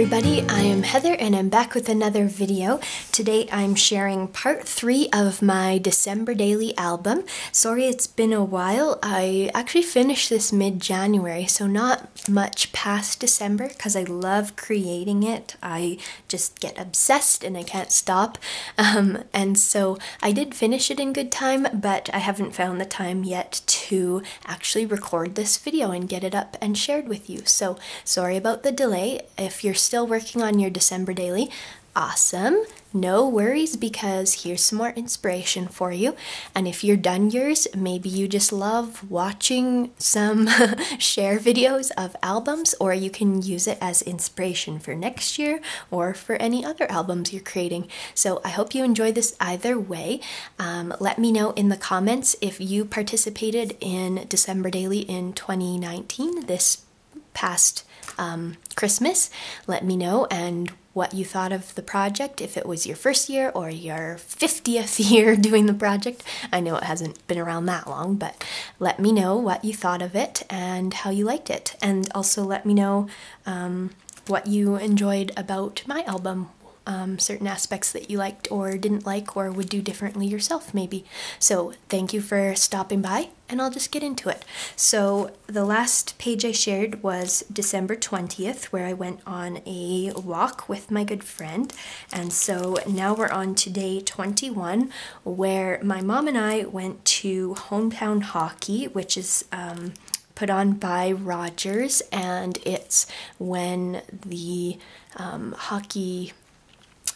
everybody, I am Heather and I'm back with another video. Today I'm sharing part three of my December Daily album. Sorry it's been a while, I actually finished this mid-January, so not much past December because I love creating it. I just get obsessed and I can't stop. Um, and so I did finish it in good time, but I haven't found the time yet to actually record this video and get it up and shared with you. So sorry about the delay. If you're still working on your December daily, awesome. No worries because here's some more inspiration for you. And if you're done yours, maybe you just love watching some share videos of albums, or you can use it as inspiration for next year or for any other albums you're creating. So I hope you enjoy this either way. Um, let me know in the comments if you participated in December Daily in 2019, this past um, Christmas. Let me know and what you thought of the project, if it was your first year or your 50th year doing the project. I know it hasn't been around that long, but let me know what you thought of it and how you liked it. And also let me know um, what you enjoyed about my album, um, certain aspects that you liked or didn't like or would do differently yourself, maybe. So, thank you for stopping by, and I'll just get into it. So, the last page I shared was December 20th, where I went on a walk with my good friend. And so now we're on to day 21, where my mom and I went to Hometown Hockey, which is um, put on by Rogers, and it's when the um, hockey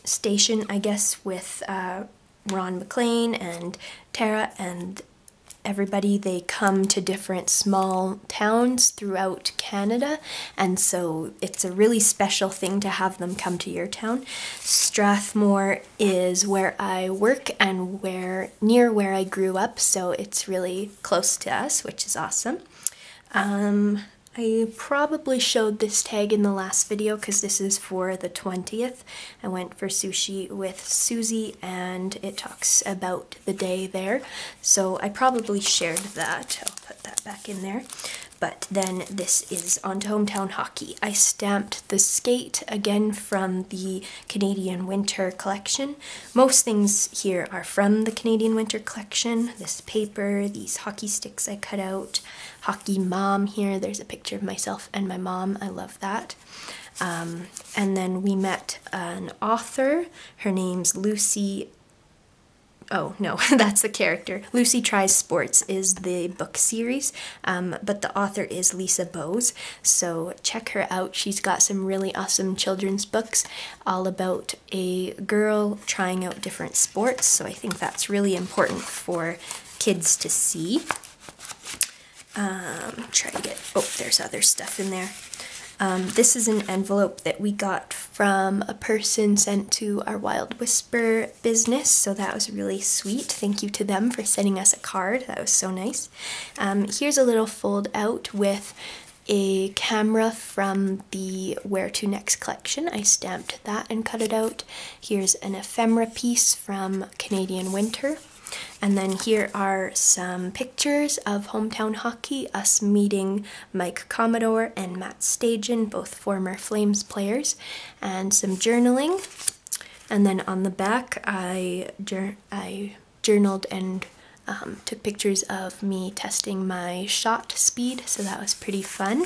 station, I guess, with uh, Ron MacLean and Tara and everybody. They come to different small towns throughout Canada, and so it's a really special thing to have them come to your town. Strathmore is where I work and where near where I grew up, so it's really close to us, which is awesome. Um, I probably showed this tag in the last video because this is for the 20th. I went for sushi with Susie and it talks about the day there. So I probably shared that. I'll put that back in there. But then this is on to Hometown Hockey. I stamped the skate again from the Canadian Winter Collection. Most things here are from the Canadian Winter Collection. This paper, these hockey sticks I cut out, hockey mom here. There's a picture of myself and my mom. I love that. Um, and then we met an author. Her name's Lucy oh no that's the character. Lucy tries sports is the book series um, but the author is lisa bowes. So check her out. She's got some really awesome children's books all about a girl trying out different sports so i think that's really important for kids to see. Um, try to get, oh, there's other stuff in there. Um, this is an envelope that we got from a person sent to our Wild Whisper business, so that was really sweet. Thank you to them for sending us a card. That was so nice. Um, here's a little fold out with a camera from the Where to Next collection. I stamped that and cut it out. Here's an ephemera piece from Canadian Winter. And then here are some pictures of hometown hockey, us meeting Mike Commodore and Matt Stajan, both former Flames players, and some journaling. And then on the back, I, I journaled and um, took pictures of me testing my shot speed, so that was pretty fun.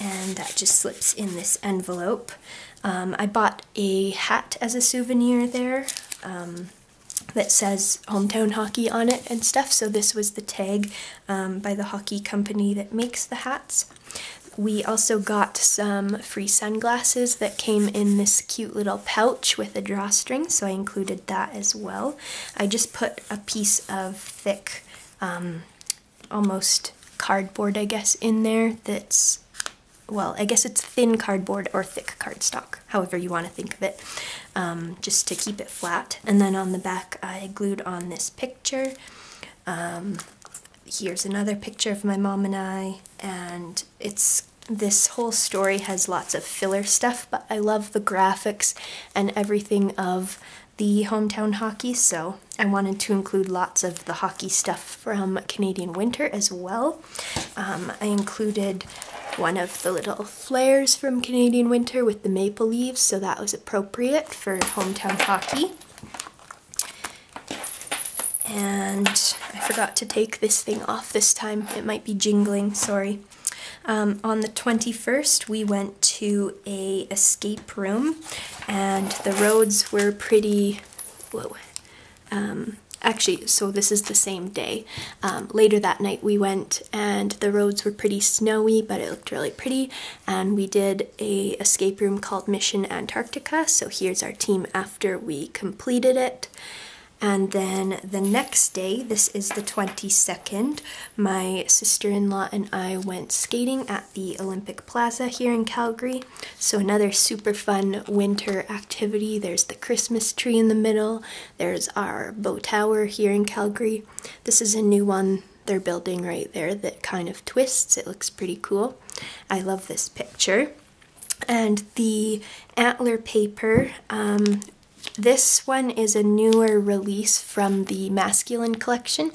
And that just slips in this envelope. Um, I bought a hat as a souvenir there. Um, that says hometown hockey on it and stuff. So this was the tag um, by the hockey company that makes the hats. We also got some free sunglasses that came in this cute little pouch with a drawstring, so I included that as well. I just put a piece of thick, um, almost cardboard, I guess, in there that's well, I guess it's thin cardboard or thick cardstock, however you want to think of it, um, just to keep it flat. And then on the back, I glued on this picture. Um, here's another picture of my mom and I, and it's this whole story has lots of filler stuff, but I love the graphics and everything of the hometown hockey, so I wanted to include lots of the hockey stuff from Canadian Winter as well. Um, I included one of the little flares from Canadian Winter with the maple leaves, so that was appropriate for hometown hockey. And I forgot to take this thing off this time. It might be jingling, sorry. Um, on the 21st, we went to a escape room, and the roads were pretty, whoa, um, actually, so this is the same day. Um, later that night we went and the roads were pretty snowy, but it looked really pretty. And we did a escape room called Mission Antarctica. So here's our team after we completed it. And then the next day, this is the 22nd, my sister-in-law and I went skating at the Olympic Plaza here in Calgary. So another super fun winter activity. There's the Christmas tree in the middle. There's our bow tower here in Calgary. This is a new one they're building right there that kind of twists. It looks pretty cool. I love this picture. And the antler paper um, this one is a newer release from the masculine collection,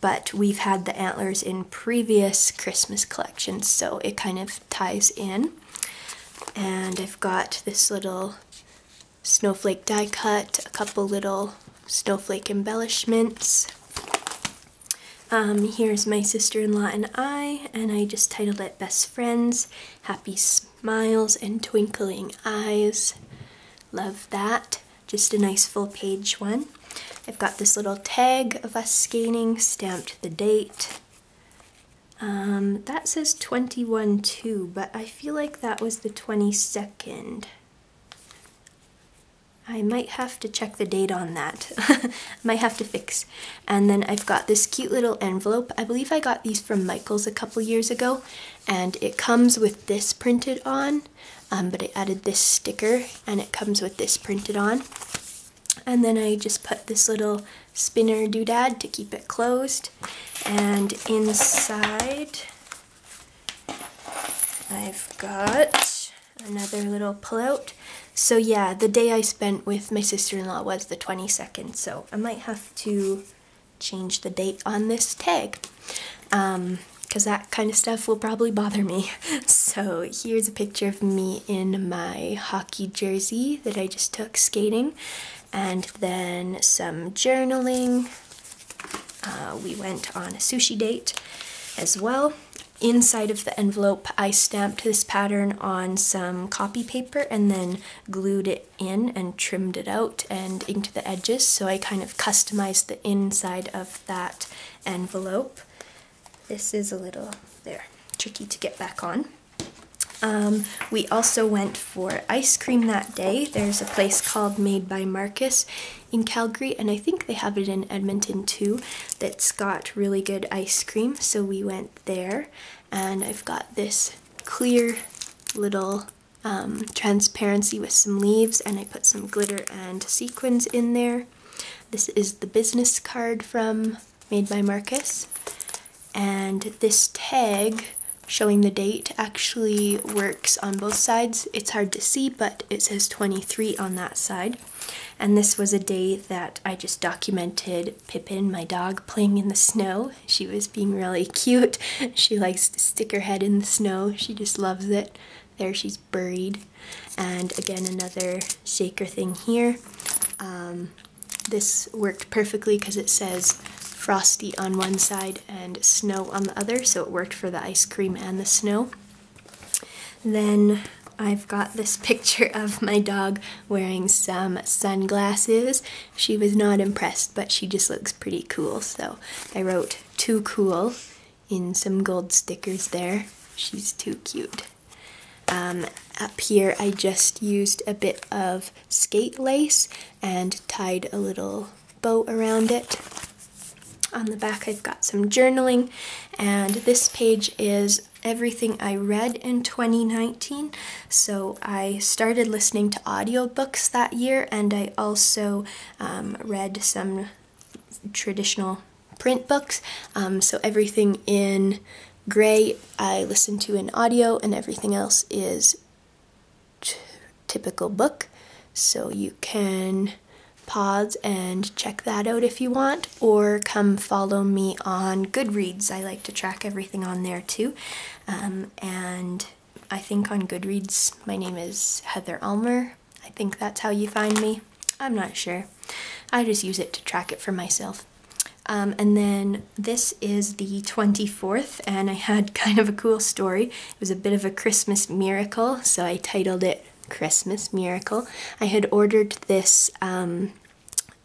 but we've had the antlers in previous Christmas collections, so it kind of ties in. And I've got this little snowflake die cut, a couple little snowflake embellishments. Um, here's my sister-in-law and I, and I just titled it Best Friends, Happy Smiles and Twinkling Eyes. Love that just a nice full page one. I've got this little tag of us skating, stamped the date. Um, that says 21-2, but I feel like that was the 22nd. I might have to check the date on that. might have to fix. And then I've got this cute little envelope. I believe I got these from Michael's a couple years ago. And it comes with this printed on um, but I added this sticker and it comes with this printed on. And then I just put this little spinner doodad to keep it closed. And inside, I've got another little pullout. So yeah, the day I spent with my sister-in-law was the 22nd, so I might have to change the date on this tag. Um, because that kind of stuff will probably bother me. So here's a picture of me in my hockey jersey that I just took skating, and then some journaling. Uh, we went on a sushi date as well. Inside of the envelope, I stamped this pattern on some copy paper and then glued it in and trimmed it out and inked the edges. So I kind of customized the inside of that envelope. This is a little, there, tricky to get back on. Um, we also went for ice cream that day. There's a place called Made by Marcus in Calgary, and I think they have it in Edmonton too, that's got really good ice cream. So we went there, and I've got this clear little um, transparency with some leaves, and I put some glitter and sequins in there. This is the business card from Made by Marcus. And this tag showing the date actually works on both sides. It's hard to see, but it says 23 on that side. And this was a day that I just documented Pippin, my dog, playing in the snow. She was being really cute. She likes to stick her head in the snow. She just loves it. There she's buried. And again, another shaker thing here. Um, this worked perfectly because it says frosty on one side and snow on the other, so it worked for the ice cream and the snow. Then I've got this picture of my dog wearing some sunglasses. She was not impressed, but she just looks pretty cool, so I wrote too cool in some gold stickers there. She's too cute. Um, up here I just used a bit of skate lace and tied a little bow around it. On the back I've got some journaling and this page is everything I read in 2019. So I started listening to audiobooks that year and I also um, read some traditional print books. Um, so everything in gray I listen to in audio and everything else is typical book. So you can pause and check that out if you want, or come follow me on Goodreads. I like to track everything on there too. Um, and I think on Goodreads my name is Heather Ulmer. I think that's how you find me. I'm not sure. I just use it to track it for myself. Um, and then this is the 24th, and I had kind of a cool story. It was a bit of a Christmas miracle, so I titled it Christmas Miracle. I had ordered this um,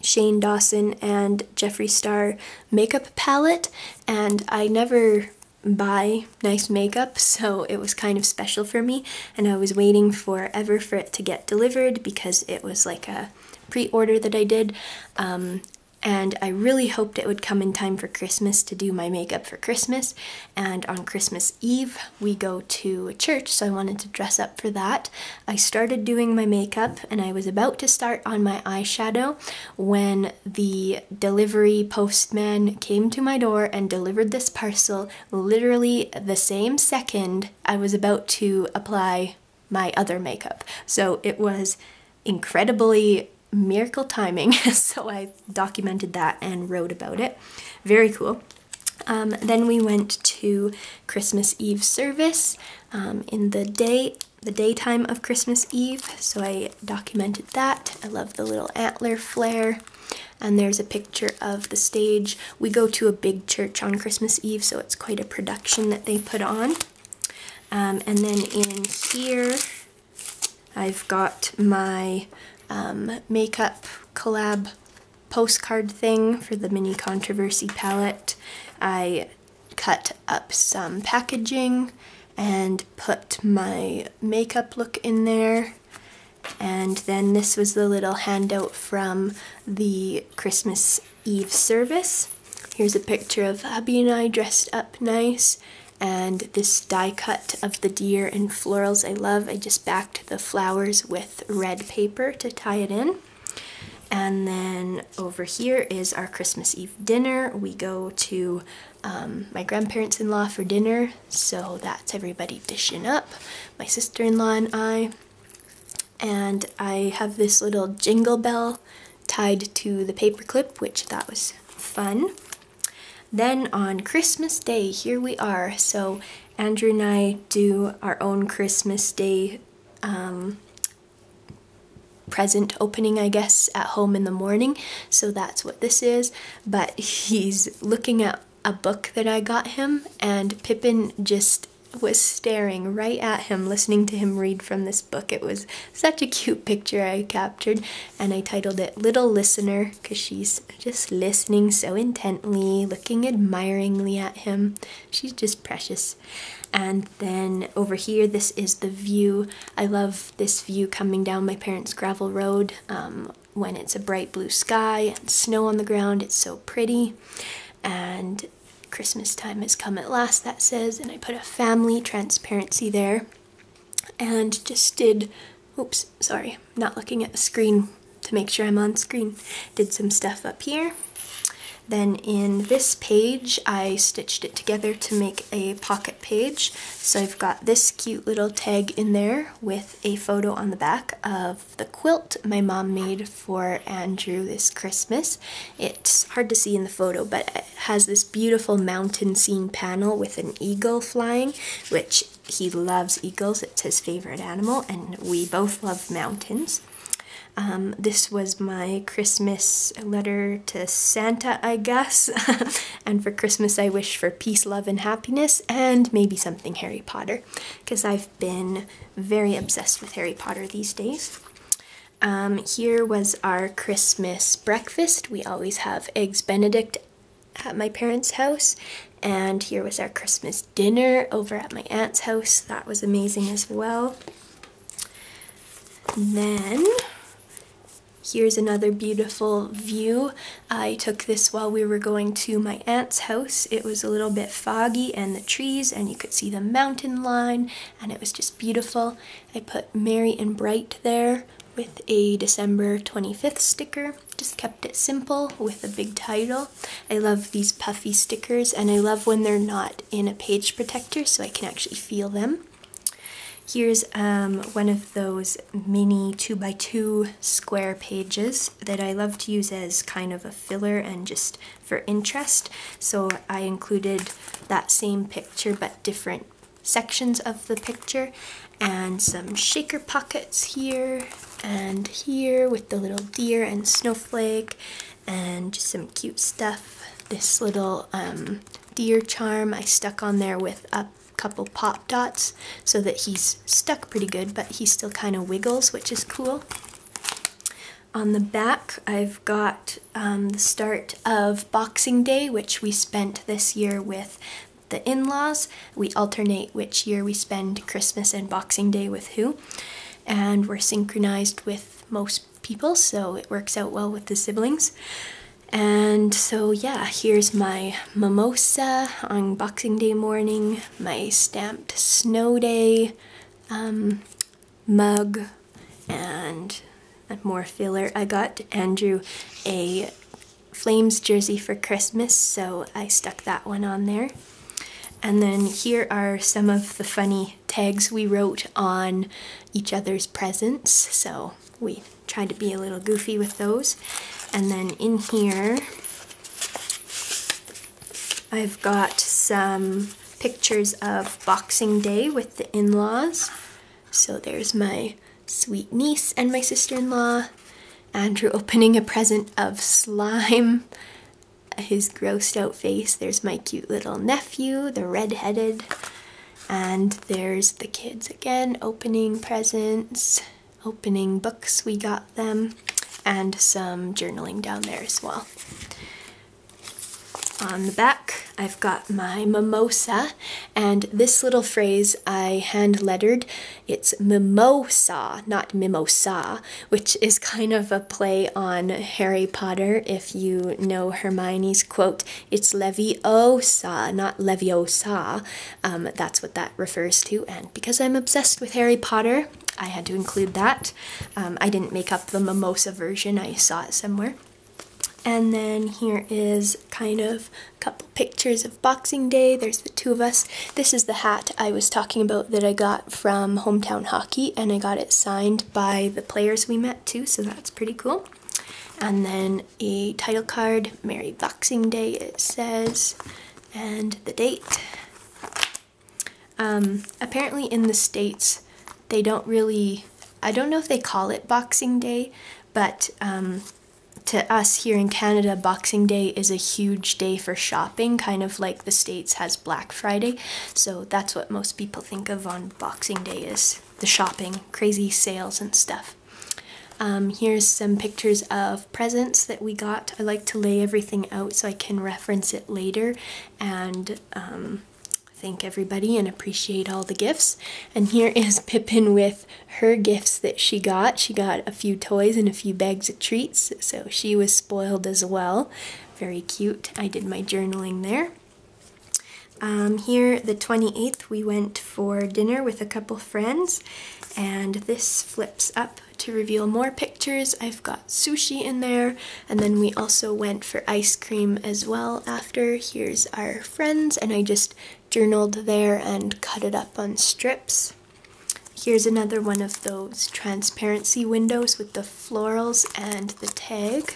Shane Dawson and Jeffree Star makeup palette, and I never buy nice makeup, so it was kind of special for me. And I was waiting forever for it to get delivered because it was like a pre-order that I did. Um, and I really hoped it would come in time for Christmas to do my makeup for Christmas. And on Christmas Eve, we go to church, so I wanted to dress up for that. I started doing my makeup and I was about to start on my eyeshadow when the delivery postman came to my door and delivered this parcel literally the same second I was about to apply my other makeup. So it was incredibly miracle timing. so I documented that and wrote about it. Very cool. Um, then we went to Christmas Eve service um, in the day, the daytime of Christmas Eve. So I documented that. I love the little antler flare. And there's a picture of the stage. We go to a big church on Christmas Eve, so it's quite a production that they put on. Um, and then in here, I've got my um, makeup collab postcard thing for the mini controversy palette. I cut up some packaging and put my makeup look in there. And then this was the little handout from the Christmas Eve service. Here's a picture of Abby and I dressed up nice and this die cut of the deer and florals I love. I just backed the flowers with red paper to tie it in. And then over here is our Christmas Eve dinner. We go to um, my grandparents-in-law for dinner, so that's everybody dishing up. My sister-in-law and I. And I have this little jingle bell tied to the paperclip, which that was fun. Then on Christmas Day, here we are. So Andrew and I do our own Christmas Day um, present opening, I guess, at home in the morning. So that's what this is. But he's looking at a book that I got him, and Pippin just was staring right at him, listening to him read from this book. It was such a cute picture I captured, and I titled it Little Listener because she's just listening so intently, looking admiringly at him. She's just precious. And then over here, this is the view. I love this view coming down my parents' gravel road um, when it's a bright blue sky and snow on the ground. It's so pretty. And Christmas time has come at last, that says, and I put a family transparency there and just did, oops, sorry, not looking at the screen to make sure I'm on screen. Did some stuff up here then in this page, I stitched it together to make a pocket page. So I've got this cute little tag in there with a photo on the back of the quilt my mom made for Andrew this Christmas. It's hard to see in the photo, but it has this beautiful mountain scene panel with an eagle flying, which he loves eagles. It's his favorite animal, and we both love mountains. Um, this was my Christmas letter to Santa, I guess. and for Christmas, I wish for peace, love, and happiness, and maybe something Harry Potter, because I've been very obsessed with Harry Potter these days. Um, here was our Christmas breakfast. We always have Eggs Benedict at my parents' house. And here was our Christmas dinner over at my aunt's house. That was amazing as well. then Here's another beautiful view. I took this while we were going to my aunt's house. It was a little bit foggy and the trees and you could see the mountain line and it was just beautiful. I put Merry and Bright there with a December 25th sticker. Just kept it simple with a big title. I love these puffy stickers and I love when they're not in a page protector so I can actually feel them. Here's um, one of those mini 2x2 square pages that I love to use as kind of a filler and just for interest. So I included that same picture but different sections of the picture and some shaker pockets here and here with the little deer and snowflake and just some cute stuff. This little um, deer charm I stuck on there with a couple pop dots so that he's stuck pretty good but he still kind of wiggles which is cool. On the back I've got um, the start of Boxing Day which we spent this year with the in-laws. We alternate which year we spend Christmas and Boxing Day with who and we're synchronized with most people so it works out well with the siblings. And so yeah, here's my mimosa on Boxing Day morning, my stamped snow day um, mug, and more filler. I got Andrew a Flames jersey for Christmas, so I stuck that one on there. And then here are some of the funny tags we wrote on each other's presents. So we tried to be a little goofy with those. And then in here, I've got some pictures of Boxing Day with the in-laws. So there's my sweet niece and my sister-in-law. Andrew opening a present of slime. His grossed out face. There's my cute little nephew, the red-headed. And there's the kids again opening presents, opening books we got them and some journaling down there as well. On the back, I've got my mimosa, and this little phrase I hand lettered. It's mimosa, not mimosa, which is kind of a play on Harry Potter. If you know Hermione's quote, it's Leviosa, not Leviosa. Um, that's what that refers to, and because I'm obsessed with Harry Potter, I had to include that. Um, I didn't make up the mimosa version, I saw it somewhere. And then here is kind of a couple pictures of Boxing Day. There's the two of us. This is the hat I was talking about that I got from Hometown Hockey, and I got it signed by the players we met too, so that's pretty cool. And then a title card, Merry Boxing Day, it says, and the date. Um, apparently in the States, they don't really, I don't know if they call it Boxing Day, but um, to us here in Canada, Boxing Day is a huge day for shopping, kind of like the States has Black Friday. So that's what most people think of on Boxing Day is the shopping, crazy sales and stuff. Um, here's some pictures of presents that we got. I like to lay everything out so I can reference it later and um, thank everybody and appreciate all the gifts. And here is Pippin with her gifts that she got. She got a few toys and a few bags of treats, so she was spoiled as well. Very cute. I did my journaling there. Um, here, the 28th, we went for dinner with a couple friends, and this flips up to reveal more pictures. I've got sushi in there, and then we also went for ice cream as well after. Here's our friends, and I just journaled there and cut it up on strips. Here's another one of those transparency windows with the florals and the tag.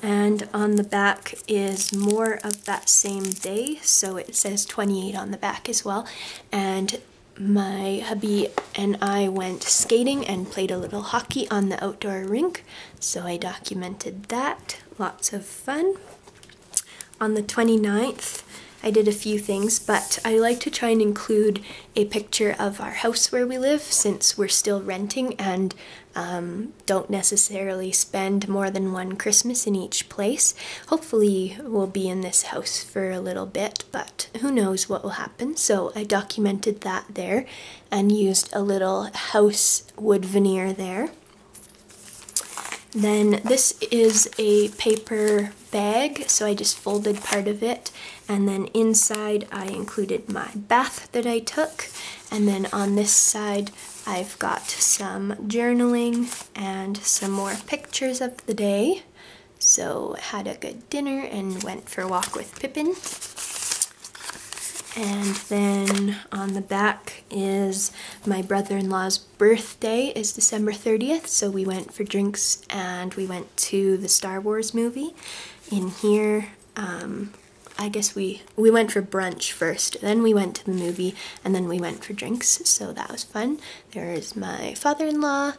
And on the back is more of that same day, so it says 28 on the back as well. And my hubby and I went skating and played a little hockey on the outdoor rink, so I documented that. Lots of fun. On the 29th, I did a few things, but I like to try and include a picture of our house where we live since we're still renting and um, don't necessarily spend more than one Christmas in each place. Hopefully, we'll be in this house for a little bit, but who knows what will happen. So, I documented that there and used a little house wood veneer there. Then this is a paper bag, so I just folded part of it. And then inside I included my bath that I took. And then on this side I've got some journaling and some more pictures of the day. So had a good dinner and went for a walk with Pippin. And then on the back is my brother-in-law's birthday is December 30th, so we went for drinks and we went to the Star Wars movie. In here, um, I guess we we went for brunch first, then we went to the movie, and then we went for drinks. So that was fun. There is my father-in-law,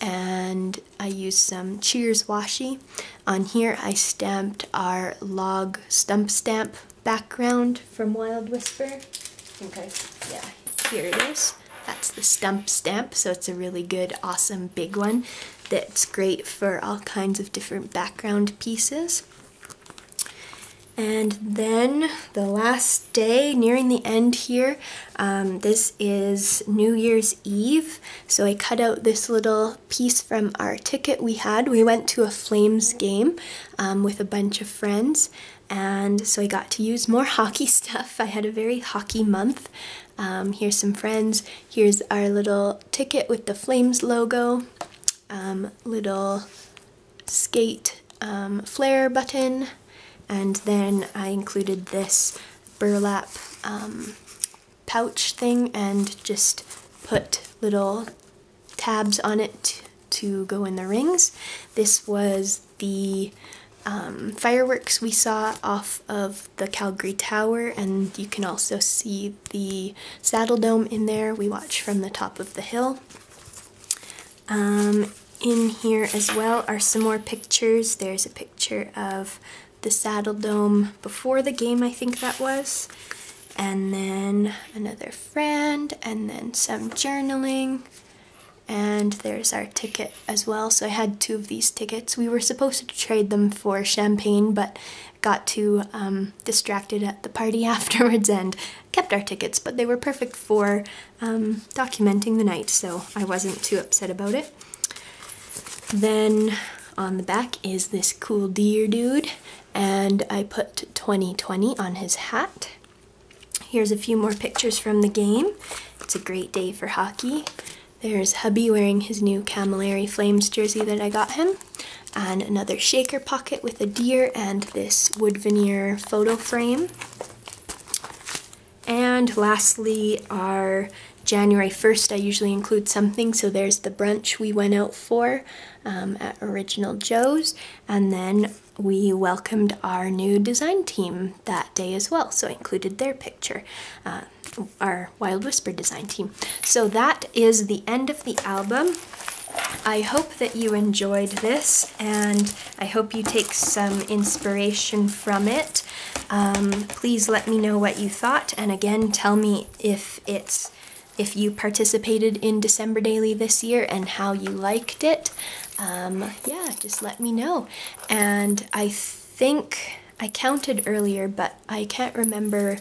and I used some Cheers washi. On here, I stamped our log stump stamp background from Wild Whisper. Okay, yeah, here it is. That's the stump stamp, so it's a really good, awesome big one that's great for all kinds of different background pieces. And then the last day, nearing the end here, um, this is New Year's Eve. So I cut out this little piece from our ticket we had. We went to a Flames game um, with a bunch of friends. And so I got to use more hockey stuff. I had a very hockey month. Um, here's some friends. Here's our little ticket with the Flames logo. Um, little skate um, flare button and then I included this burlap um, pouch thing and just put little tabs on it to go in the rings. This was the um, fireworks we saw off of the Calgary Tower and you can also see the Saddledome in there. We watched from the top of the hill. Um, in here as well are some more pictures. There's a picture of the Saddle Dome before the game, I think that was. And then another friend, and then some journaling. And there's our ticket as well. So I had two of these tickets. We were supposed to trade them for champagne, but got too um, distracted at the party afterwards and kept our tickets. But they were perfect for um, documenting the night, so I wasn't too upset about it. Then on the back is this cool deer dude and I put 2020 on his hat. Here's a few more pictures from the game. It's a great day for hockey. There's hubby wearing his new Cammalleri Flames jersey that I got him, and another shaker pocket with a deer and this wood veneer photo frame. And lastly, our January 1st, I usually include something. So there's the brunch we went out for um, at Original Joe's, and then we welcomed our new design team that day as well. So I included their picture, uh, our Wild Whisper design team. So that is the end of the album. I hope that you enjoyed this and I hope you take some inspiration from it. Um, please let me know what you thought and again tell me if it's if you participated in December Daily this year and how you liked it. Um, yeah, just let me know. And I think I counted earlier, but I can't remember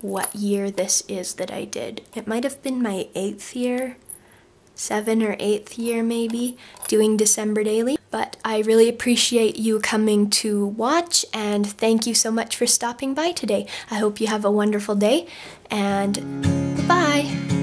what year this is that I did. It might have been my eighth year, seven or eighth year maybe, doing December Daily. But I really appreciate you coming to watch and thank you so much for stopping by today. I hope you have a wonderful day and bye.